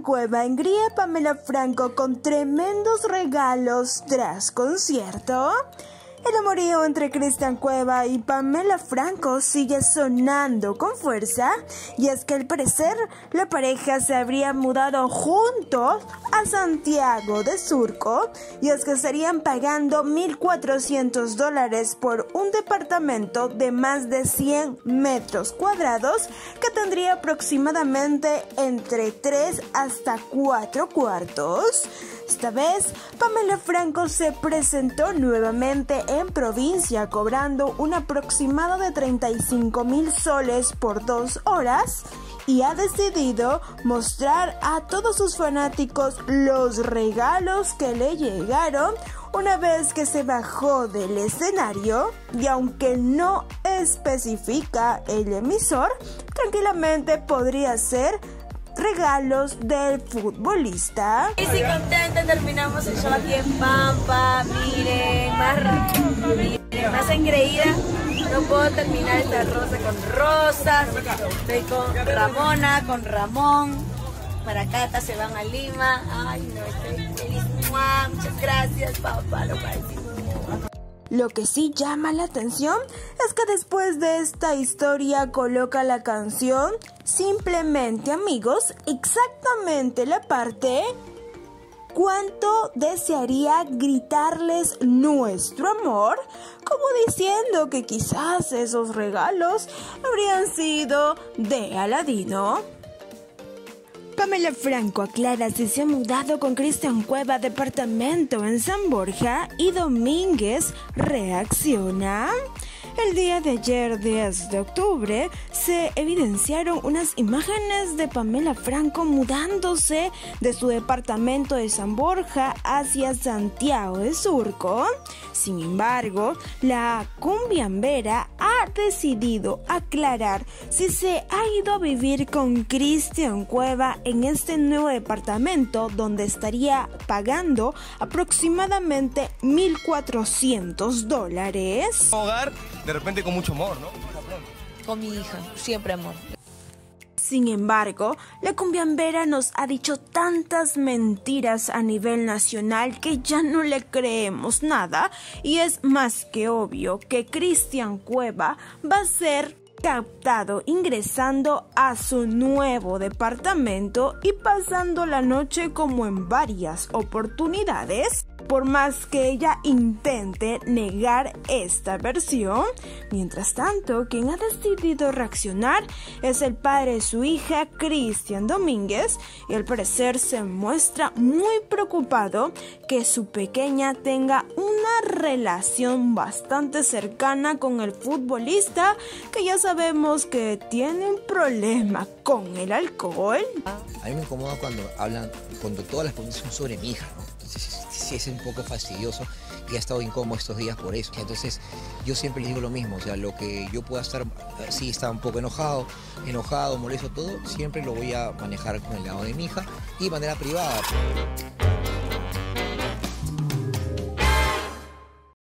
Cueva engría a Pamela Franco con tremendos regalos tras concierto. El amorío entre Cristian Cueva y Pamela Franco sigue sonando con fuerza y es que al parecer la pareja se habría mudado juntos a Santiago de Surco y es que estarían pagando 1.400 dólares por un departamento de más de 100 metros cuadrados que tendría aproximadamente entre 3 hasta 4 cuartos. Esta vez, Pamela Franco se presentó nuevamente en provincia cobrando un aproximado de 35 mil soles por dos horas y ha decidido mostrar a todos sus fanáticos los regalos que le llegaron una vez que se bajó del escenario y aunque no especifica el emisor, tranquilamente podría ser regalos del futbolista. Y si contenta terminamos el show aquí en Pampa, miren, más, miren, más engreída. No puedo terminar esta rosa con rosas. Estoy con Ramona, con Ramón. Para Cata se van a Lima. Ay, no, estoy feliz. Muchas gracias, papá, lo lo que sí llama la atención es que después de esta historia coloca la canción Simplemente amigos, exactamente la parte cuánto desearía gritarles nuestro amor, como diciendo que quizás esos regalos habrían sido de Aladino. Pamela Franco aclara si se ha mudado con Cristian Cueva departamento en San Borja y Domínguez reacciona. El día de ayer, 10 de octubre, se evidenciaron unas imágenes de Pamela Franco mudándose de su departamento de San Borja hacia Santiago de Surco. Sin embargo, la cumbiambera ha decidido aclarar si se ha ido a vivir con Cristian Cueva en este nuevo departamento donde estaría pagando aproximadamente 1.400 dólares. Hogar, de repente con mucho amor, ¿no? Con mi hija, siempre amor. Sin embargo, la cumbiambera nos ha dicho tantas mentiras a nivel nacional que ya no le creemos nada y es más que obvio que Cristian Cueva va a ser captado ingresando a su nuevo departamento y pasando la noche como en varias oportunidades por más que ella intente negar esta versión. Mientras tanto, quien ha decidido reaccionar es el padre de su hija, Cristian Domínguez, y al parecer se muestra muy preocupado que su pequeña tenga una relación bastante cercana con el futbolista, que ya sabemos que tiene un problema con el alcohol. A mí me incomoda cuando hablan, cuando todas las preguntas son sobre mi hija, ¿no? sí es un poco fastidioso y ha estado incómodo estos días por eso. Entonces yo siempre les digo lo mismo, o sea, lo que yo pueda estar, sí está un poco enojado, enojado, molesto, todo, siempre lo voy a manejar con el lado de mi hija y de manera privada.